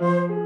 Música